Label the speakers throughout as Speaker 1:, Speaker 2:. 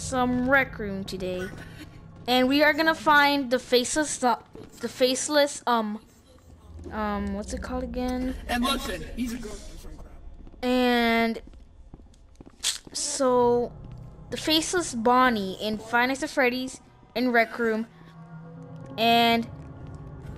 Speaker 1: some rec room today, and we are gonna find the faceless, the faceless, um, um, what's it called again?
Speaker 2: And listen, he's a ghost or.
Speaker 1: And so, the faceless Bonnie in Five Nights at Freddy's in rec room, and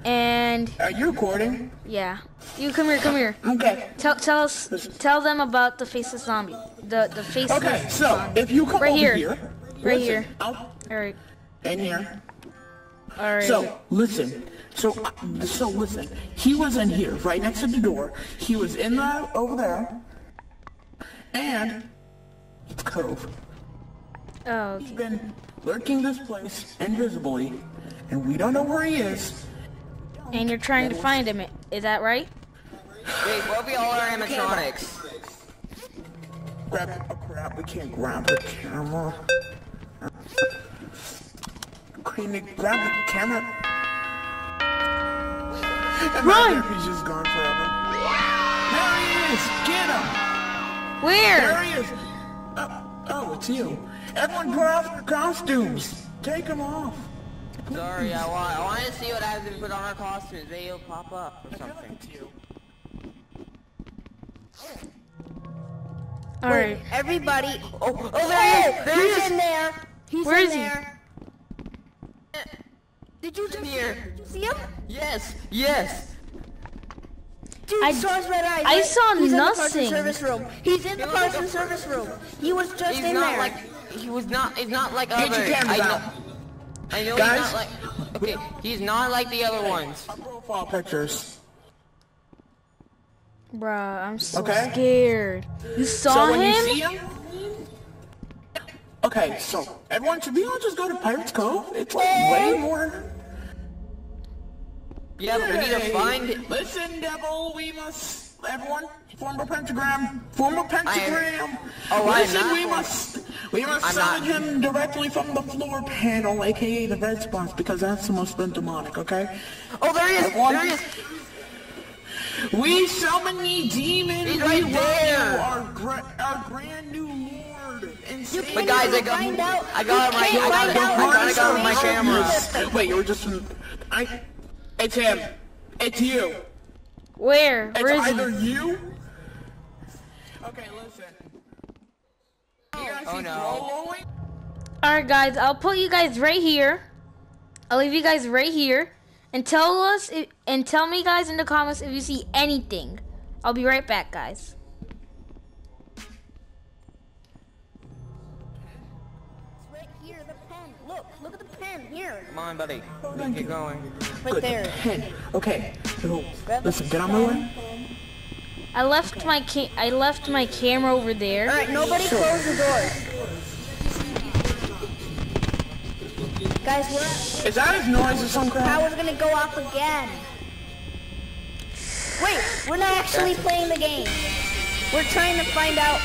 Speaker 1: and
Speaker 2: Are you recording?
Speaker 1: yeah, you come here, come here.
Speaker 2: Okay.
Speaker 1: Tell tell us, tell them about the faceless zombie, the the faceless.
Speaker 2: Okay, so
Speaker 1: zombie.
Speaker 2: if you come
Speaker 1: Right
Speaker 2: over
Speaker 1: here.
Speaker 2: here,
Speaker 1: Right
Speaker 2: listen,
Speaker 1: here. All right,
Speaker 2: and here.
Speaker 1: all right.
Speaker 2: So listen. So uh, so listen. He was in here, right next to the door. He was in the over there, and it's Cove.
Speaker 1: oh,
Speaker 2: he's been lurking this place invisibly, and we don't know where he is.
Speaker 1: And you're trying to find him. Is that right?
Speaker 3: Wait, what we all are animatronics?
Speaker 2: Grab. Oh crap! We can't grab the camera. Can you grab the camera?
Speaker 1: Run!
Speaker 2: He's just gone forever. There he is! Get him!
Speaker 1: Where?
Speaker 2: There he is! Oh, oh, it's you. Everyone put off their costumes! Take them off!
Speaker 3: Sorry, I want, I want to see what happens if we put on our costumes. Maybe it'll pop up or something.
Speaker 2: It's you.
Speaker 1: All right.
Speaker 4: Everybody.
Speaker 3: Oh, oh, there he is! There
Speaker 4: he's in there. He's
Speaker 1: Where
Speaker 4: in
Speaker 1: is he?
Speaker 4: there. Did you just
Speaker 3: here.
Speaker 4: Did you see him?
Speaker 3: Yes, yes.
Speaker 4: Dude,
Speaker 1: I-
Speaker 4: saw his red eyes.
Speaker 1: I saw
Speaker 4: He's in the parts
Speaker 1: nothing.
Speaker 4: service room. He's in the
Speaker 3: He
Speaker 4: parts
Speaker 3: was-
Speaker 4: and service room. He was just
Speaker 3: He's
Speaker 4: in
Speaker 3: not
Speaker 4: there.
Speaker 3: like, he was not, he's not like
Speaker 2: Get
Speaker 3: other.
Speaker 2: your cameras
Speaker 3: I know,
Speaker 2: out.
Speaker 3: I know
Speaker 2: Guys?
Speaker 3: he's not like, okay, he's not like the other ones.
Speaker 2: Our profile pictures.
Speaker 1: Bruh, I'm so
Speaker 2: Okay.
Speaker 1: scared. You saw
Speaker 2: so when
Speaker 1: him?
Speaker 2: you see him... Okay, so everyone, should we all just go to Pirates Cove? It's like way more...
Speaker 3: Yeah, but we need to find it.
Speaker 2: Listen, devil, we must... Everyone, form a pentagram. Form a pentagram.
Speaker 3: Oh, I'm
Speaker 2: Listen,
Speaker 3: not
Speaker 2: we
Speaker 3: form-
Speaker 2: must... We must
Speaker 3: I'm
Speaker 2: summon
Speaker 3: not-
Speaker 2: him directly from the floor panel, aka the red spots, because that's the most been demonic, okay?
Speaker 3: Oh, there he is!
Speaker 2: Everyone-
Speaker 3: There he is!
Speaker 2: We summon ye demon.
Speaker 3: He's right
Speaker 2: love
Speaker 3: there.
Speaker 2: You, our, gra- our grand new lord. And
Speaker 4: You
Speaker 3: But guys, I got-
Speaker 4: find out.
Speaker 3: I got
Speaker 4: you
Speaker 3: him right- I got
Speaker 4: find
Speaker 3: him-
Speaker 4: out
Speaker 3: I got- I
Speaker 4: what
Speaker 3: got him my camera.
Speaker 2: Wait, you were just. I. It's him. It's you.
Speaker 1: Where?
Speaker 2: It's
Speaker 1: Where is
Speaker 2: either
Speaker 1: he?
Speaker 2: you. Okay, listen.
Speaker 3: Oh, no.
Speaker 1: Alright, guys, I'll put you guys right here. I'll leave you guys right here. And tell us, if, and tell me, guys, in the comments if you see anything. I'll be right back, guys.
Speaker 4: Look at the pen here.
Speaker 3: Come on, buddy.
Speaker 2: thank
Speaker 3: Keep
Speaker 2: you.
Speaker 3: going.
Speaker 4: Right
Speaker 2: Good.
Speaker 4: there.
Speaker 2: Hey, okay. So, listen, get on my way.
Speaker 1: I left my ca- I left my camera over there.
Speaker 4: All right, nobody close the door. Guys, we're
Speaker 2: Is that his noise or some crap?
Speaker 4: power's gonna go off again. Wait, we're not actually playing the game. We're trying to find out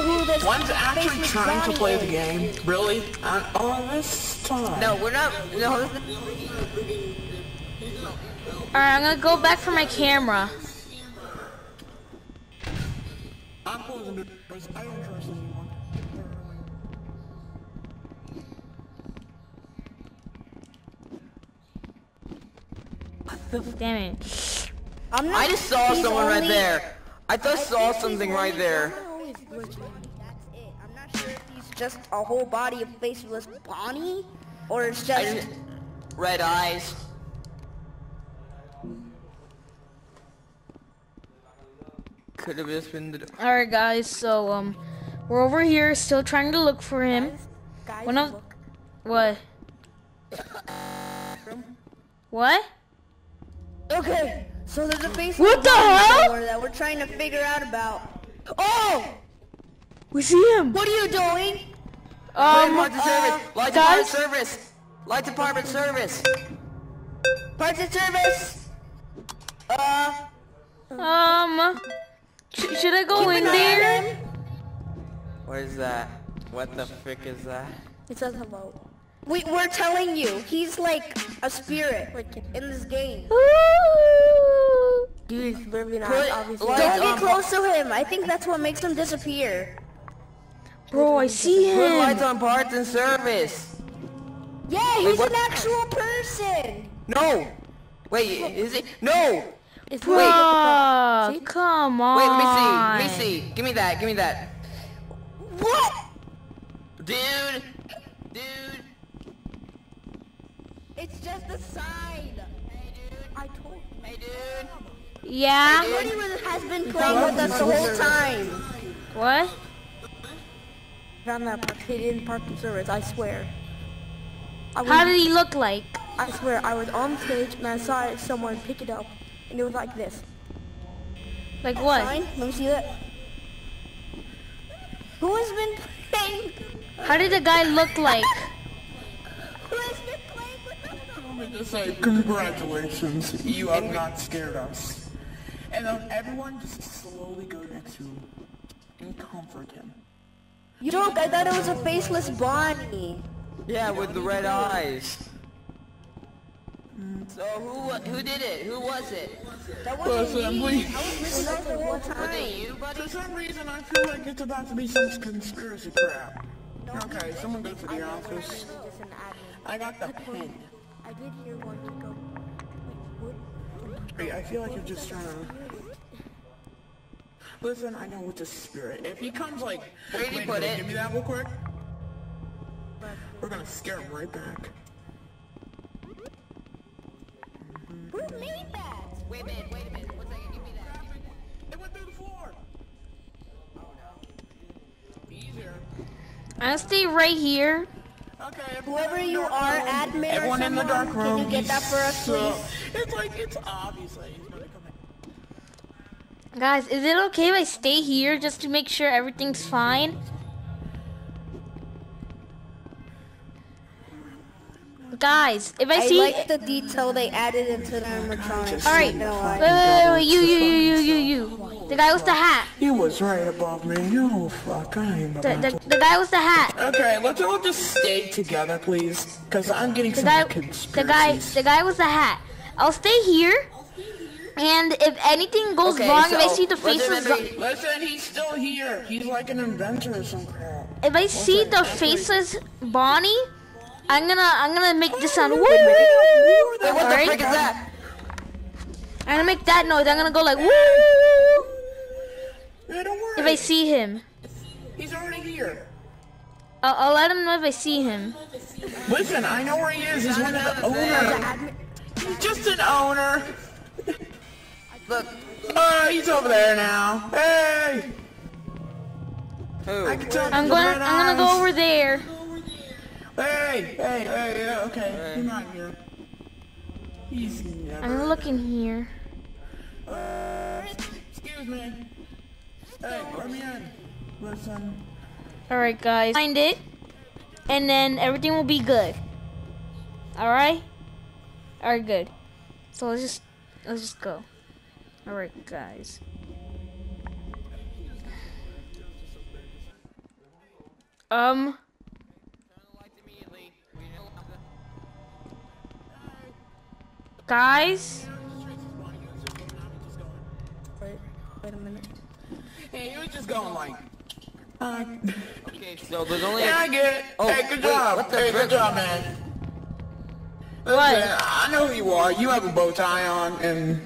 Speaker 4: who this
Speaker 2: One's actually
Speaker 4: basement
Speaker 2: trying to
Speaker 4: Bonnie
Speaker 2: play the game. Really? Uh, all this time.
Speaker 3: No, we're not. No,
Speaker 1: Alright, I'm gonna go back for my camera.
Speaker 2: I'm closing the doors. I don't trust anyone.
Speaker 1: Damn it.
Speaker 4: I'm not,
Speaker 3: I just saw
Speaker 4: he's
Speaker 3: someone right there. I just
Speaker 4: I
Speaker 3: saw
Speaker 4: think he's
Speaker 3: something right
Speaker 4: only-
Speaker 3: there.
Speaker 4: That's it. I'm not sure if he's just a whole body of faceless Bonnie, or it's
Speaker 3: I
Speaker 4: just.
Speaker 3: Red eyes. Could have just been the.
Speaker 1: Alright, guys, so, um, we're over here still trying to look for him.
Speaker 4: Guys,
Speaker 1: One of-
Speaker 4: look.
Speaker 1: What? What?
Speaker 4: Okay, so there's a faceless
Speaker 1: What the hell?
Speaker 4: that we're trying to figure out about. Oh!
Speaker 1: We see him.
Speaker 4: What are you doing?
Speaker 1: Um,
Speaker 3: Light department service. Light
Speaker 1: guys?
Speaker 3: department service. Light department service.
Speaker 4: Parts and service. Uh,
Speaker 1: um, sh- should I go
Speaker 4: keep
Speaker 1: in
Speaker 4: an eye on
Speaker 1: there?
Speaker 4: him.
Speaker 3: What is that? What the frick is that?
Speaker 4: It says hello. We, we're telling you, he's like a spirit like, in this game.
Speaker 1: Ooh.
Speaker 4: Dude, he's living
Speaker 3: Put lights
Speaker 4: Don't get close to him. I think that's what makes him disappear.
Speaker 1: Bro, I see
Speaker 3: Put lights on parts and service.
Speaker 4: Yeah, he's
Speaker 3: what-
Speaker 4: an actual person.
Speaker 3: No. Wait, is it? No.
Speaker 4: It's
Speaker 1: Bro, come on.
Speaker 3: Wait, let me see. Let me see. Give me that. Give me that.
Speaker 4: What?
Speaker 3: Dude. Dude.
Speaker 4: It's just a sign.
Speaker 3: Hey, dude.
Speaker 4: I told
Speaker 3: Hey, dude.
Speaker 1: Yeah?
Speaker 4: Somebody was- has been playing with us the whole time.
Speaker 1: What?
Speaker 4: Found that park, he didn't park in service, I swear. I was,
Speaker 1: How did he look like?
Speaker 4: I swear, I was on stage and I saw someone pick it up and it was like this.
Speaker 1: Like what?
Speaker 4: Sign? Let me see that. Who has been playing?
Speaker 1: How did the guy look like?
Speaker 4: Who has been playing with us?
Speaker 2: Let me just say, congratulations. You have not scared us. And then everyone just slowly go next to him and comfort him.
Speaker 4: You joke, I thought it was a faceless Bonnie.
Speaker 3: Yeah, with the red eyes. Mm. So who who did it? Who was it?
Speaker 4: That wasn't
Speaker 2: Listen,
Speaker 4: me.
Speaker 2: please.
Speaker 4: I was with us the whole
Speaker 3: Was it
Speaker 4: time.
Speaker 3: you, buddy?
Speaker 2: For some reason, I feel like it's about to be some conspiracy crap. Okay, someone go to the office.
Speaker 4: Just an admin.
Speaker 2: I got the pen.
Speaker 4: I did hear one to go. Wait, what?
Speaker 2: Hey, I feel like you're just trying to... Listen, I know it's a spirit. If he comes like...
Speaker 3: Where did you
Speaker 2: Wait,
Speaker 3: put
Speaker 2: wait,
Speaker 3: it?
Speaker 2: Give me that real quick. We're gonna scare him right back.
Speaker 4: Who made that?
Speaker 3: Wait a minute. Wait a minute. One second. Give me that. Give me that.
Speaker 2: It went through the floor. Oh no. Easier.
Speaker 1: I'll stay right here.
Speaker 2: Okay,
Speaker 4: Whoever you are, admin or
Speaker 2: Everyone in the dark room.
Speaker 4: can you get that for us,
Speaker 2: so-
Speaker 4: please?
Speaker 2: It's like, it's obviously
Speaker 1: Guys, is it okay if I stay here just to make sure everything's fine? Guys, if I,
Speaker 4: I
Speaker 1: see...
Speaker 4: like the detail they added into the animatronics.
Speaker 1: Alright,
Speaker 4: not
Speaker 1: wait,
Speaker 4: gonna
Speaker 1: wait,
Speaker 4: lie.
Speaker 1: wait, wait, you, you, you, you, you, you. The guy with the hat.
Speaker 2: He was right above me. Oh fuck, I am
Speaker 1: The,
Speaker 2: about
Speaker 1: the,
Speaker 2: to...
Speaker 1: the guy with the hat.
Speaker 2: Okay, let's all just stay together, please. Cause I'm getting
Speaker 1: The
Speaker 2: some
Speaker 1: guy,
Speaker 2: conspiracies.
Speaker 1: the guy, the guy with the hat. I'll stay here. And if anything goes
Speaker 3: Okay,
Speaker 1: wrong, if I see the faceless,
Speaker 3: remember-
Speaker 2: Listen, he's still here. He's like an inventor or some crap.
Speaker 1: if I see the faces, Bonnie, I'm gonna, I'm gonna make this sound. Woo!
Speaker 3: Wait, what the frick is that?
Speaker 1: I'm gonna make that noise. I'm gonna go like woo!
Speaker 2: Don't worry.
Speaker 1: If I see him,
Speaker 2: He's already here.
Speaker 1: I'll, I'll let him know if I see him.
Speaker 2: Listen, I know where he is. He's one of the owners. He's just an owner.
Speaker 3: Look.
Speaker 2: Oh, he's over there now. Hey!
Speaker 3: Who?
Speaker 2: I can tell
Speaker 1: I'm going,
Speaker 2: red
Speaker 1: I'm gonna go over there.
Speaker 2: Hey, hey, hey, yeah, okay. He's not here. He's never.
Speaker 1: I'm gonna here.
Speaker 2: Uh, excuse me. Hey, let me in. Listen.
Speaker 1: All right, guys, find it, and then everything will be good. All right. All right, good. So let's just, let's just go. All right, guys. Um. Guys,
Speaker 4: Wait, wait a minute.
Speaker 2: Hey, he was just going like. Uh,
Speaker 3: Okay, so there's only.
Speaker 2: yeah, I get it.
Speaker 3: Oh,
Speaker 2: hey, good
Speaker 3: wait,
Speaker 2: job.
Speaker 3: what
Speaker 2: Hey, good job, man. Listen,
Speaker 1: What?
Speaker 2: I know who you are. You have a bow tie on, and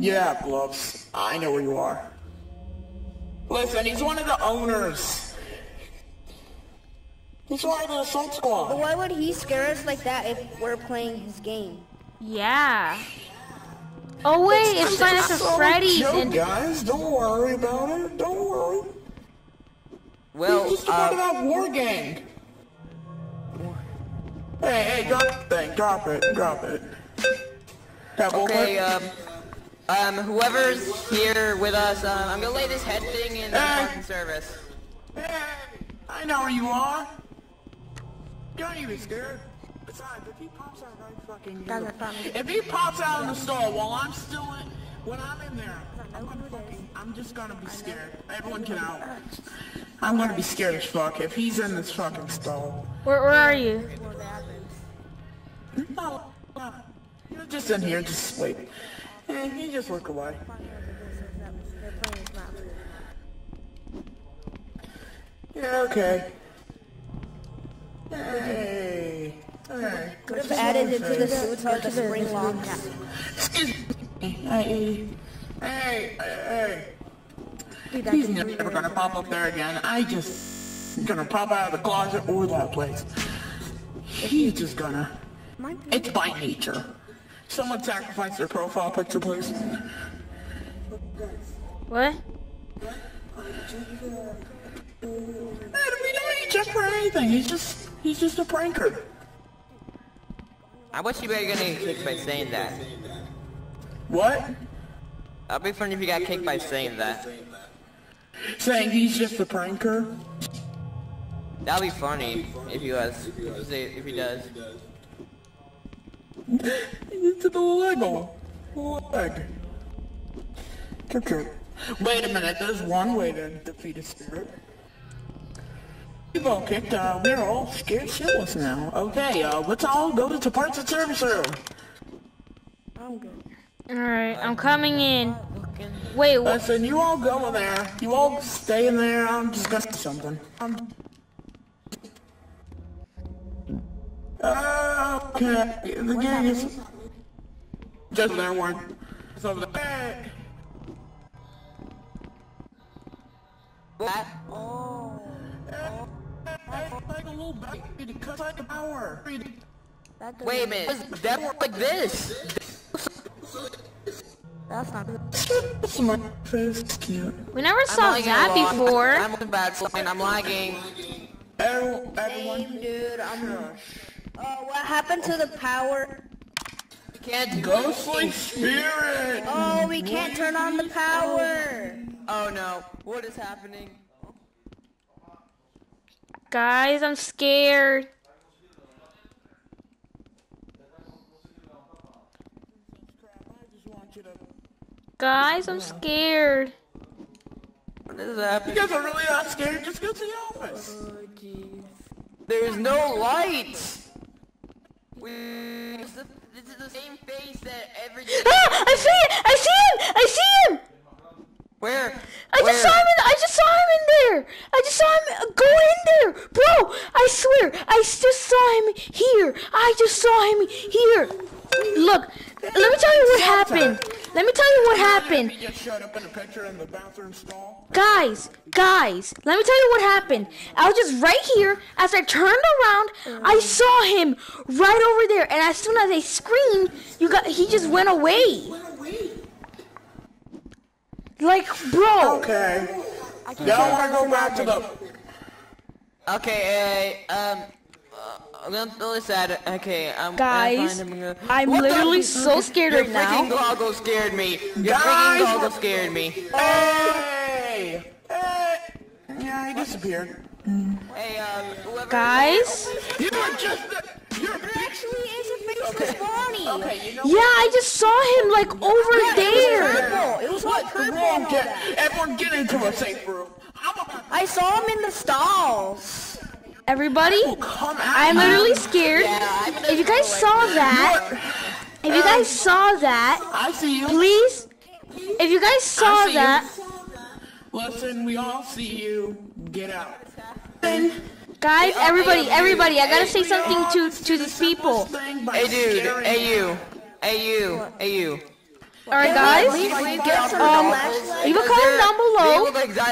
Speaker 2: you have gloves. I know where you are. Listen, he's one of the owners. He's one of the assault squad.
Speaker 4: But why would he scare us like that if we're playing his game?
Speaker 1: yeah. Oh wait, it's Five Nights at
Speaker 2: a
Speaker 1: Freddy's,
Speaker 2: joke,
Speaker 1: and
Speaker 2: guys. Don't worry about it. Don't worry.
Speaker 3: Well,
Speaker 2: He's just a part of
Speaker 3: uh,
Speaker 2: that war gang. Hey, hey, drop the thing. Drop it. Drop it. Have
Speaker 3: okay, um, um, whoever's here with us, um, I'm gonna lay this head thing in the
Speaker 2: Hey.
Speaker 3: parking service.
Speaker 2: Hey, I know where you are. Don't even be scared. Besides, if he pops out right fucking
Speaker 4: Guys,
Speaker 2: here-
Speaker 4: I found it.
Speaker 2: If he pops out in the stall while I'm still in, when I'm in there, I'm gonna fucking, I'm just gonna be scared. Everyone get out. I'm gonna be scared as fuck if he's in this fucking stall.
Speaker 1: where, where are you?
Speaker 2: No, no. You're just in here, just wait. Eh, you just look away. Yeah, okay. Hey. Hey.
Speaker 4: Could have added into the suits with the spring locks.
Speaker 2: Excuse me. Hey. Hey. Hey. He's never gonna pop up there again. I just gonna pop out of the closet or that place. He's just gonna. It's by nature. Someone sacrifice their profile picture, please.
Speaker 1: What?
Speaker 2: Man, we don't need check for anything. He's just, he's just a pranker.
Speaker 3: I wish you were getting kicked by saying that.
Speaker 2: What?
Speaker 3: That'd be funny if you got kicked by saying that.
Speaker 2: Saying he's just a pranker?
Speaker 3: That'd be funny if he was. If he, say, if he does.
Speaker 2: It's the Lego. Leg. Chirp, chirp. Wait a minute, there's one way to defeat a spirit. We've all kicked, uh, we're all scared shitless now. Okay, uh, let's all go to the parts and service room.
Speaker 4: I'm good.
Speaker 1: Alright, I'm coming in. Wait, what?
Speaker 2: Listen, you all go in there. You all stay in there. I'm just gonna say something. Okay, the gang is just there one. It's over there. Hey.
Speaker 3: What?
Speaker 2: Hey, like a little baby to cut like a power.
Speaker 3: Wait a minute. That work like this.
Speaker 4: That's not good.
Speaker 2: That's my face. Cute.
Speaker 1: We never saw that
Speaker 3: a
Speaker 1: before.
Speaker 3: I'm on bad line. I'm lagging.
Speaker 2: Everyone, everyone.
Speaker 4: Same, dude. I'm. Uh, what happened to the power?
Speaker 3: We can't do
Speaker 2: Ghostly spirit.
Speaker 4: Oh, we can't turn on the power.
Speaker 3: Oh no. What is happening?
Speaker 1: Guys, I'm scared.
Speaker 2: I just want you to.
Speaker 1: Guys, I'm scared.
Speaker 3: What is
Speaker 2: that?
Speaker 3: You
Speaker 2: guys are really not scared. Just go to the office.
Speaker 3: There's no lights. We. This is the- this is the same face that every.
Speaker 1: Ah, I see it! I see him! I see him!
Speaker 3: Where?
Speaker 1: I
Speaker 3: Where?
Speaker 1: just saw him in, I just saw him in there! I just saw him go in there! Bro, I swear, I just saw him here! I just saw him here! Look, let me tell you what happened. Let me tell you what happened.
Speaker 2: He just showed up in a picture in the bathroom stall.
Speaker 1: Guys, guys, let me tell you what happened. I was just right here. As I turned around, I saw him right over there. And as soon as I screamed, you got he just went away. Like, bro.
Speaker 2: Okay. Y'all wanna go back to the
Speaker 3: Okay, uh, um, uh, I'm gonna really sad. Okay, I'm
Speaker 1: Guys,
Speaker 3: I'm, gonna,
Speaker 1: I'm
Speaker 3: What the-
Speaker 1: literally so scared
Speaker 3: Your
Speaker 1: right
Speaker 3: freaking
Speaker 1: now.
Speaker 3: goggle scared me. Your
Speaker 2: Guys,
Speaker 3: freaking goggle scared me.
Speaker 2: Hey! Hey! Yeah, he disappeared.
Speaker 3: Hey, um, whoever.
Speaker 1: Guys?
Speaker 2: You were just the, you're
Speaker 4: It actually is a faceless Bonnie.
Speaker 2: Okay, you know
Speaker 1: Yeah, I just saw him like over there.
Speaker 4: It was like purple and
Speaker 2: Everyone
Speaker 4: all
Speaker 2: get,
Speaker 4: that.
Speaker 2: everyone get into a safe room.
Speaker 4: I saw him in the stalls.
Speaker 1: Everybody,
Speaker 2: to.
Speaker 1: I'm literally scared. If you guys saw that, if you guys saw that,
Speaker 2: I see you.
Speaker 1: please, if you guys saw
Speaker 2: I see you.
Speaker 1: that,
Speaker 2: Listen, we all see you. Get out.
Speaker 1: guys, everybody, everybody, I gotta say something to to these people.
Speaker 3: Hey, dude. Hey, you. Hey, you. Hey, you.
Speaker 1: All right, guys. Um, leave a comment down below.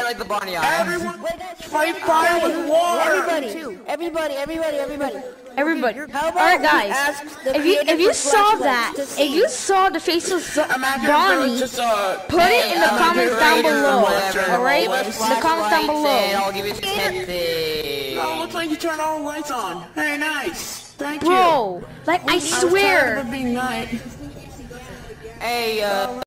Speaker 3: like the Bonnie.
Speaker 2: Everyone, fight fire with water.
Speaker 4: Everybody, everybody, everybody, everybody.
Speaker 1: Everybody.
Speaker 4: How about
Speaker 1: right, guys. If you if you saw that, if you saw the faceless
Speaker 2: I'm not gonna do
Speaker 1: Bonnie,
Speaker 2: just, uh,
Speaker 1: put it in the comments down below. All right,
Speaker 3: With
Speaker 1: the comments down below.
Speaker 3: I'll give you some tips.
Speaker 2: Oh, looks like you turned all the lights on. Hey, nice. Thank you.
Speaker 1: Bro, like I
Speaker 2: I was tired
Speaker 1: swear.
Speaker 2: of it being night.
Speaker 3: Hey, uh.